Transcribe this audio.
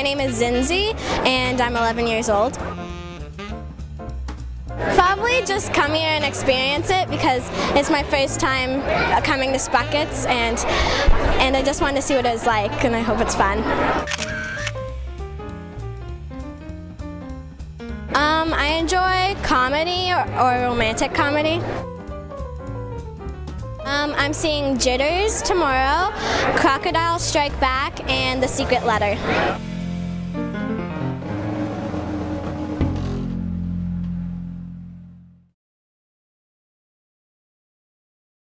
my name is Zindzi, and I'm 11 years old. Probably just come here and experience it because it's my first time coming to Sprockets and and I just want to see what it's like and I hope it's fun. Um, I enjoy comedy or, or romantic comedy. Um, I'm seeing Jitters tomorrow, Crocodile Strike Back, and The Secret Letter.